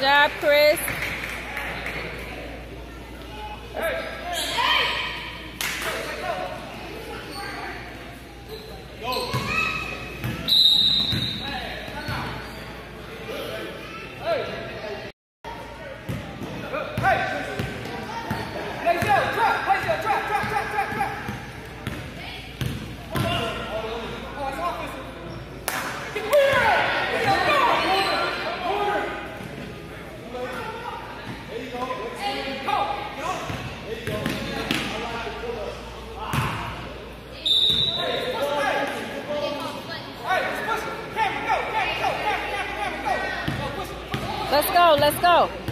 job, Chris. Let's go, let's go.